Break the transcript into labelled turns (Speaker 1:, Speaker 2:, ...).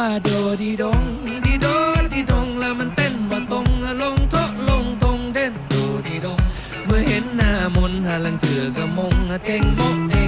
Speaker 1: ว่าโดดีดงดีโดดีดงแล้วมันเต้นบ่ตรงลงโทะลงตรงเด่นโดดีดง เมื่อเห็นหน้ามนหาลังเถือกะมงเจงมก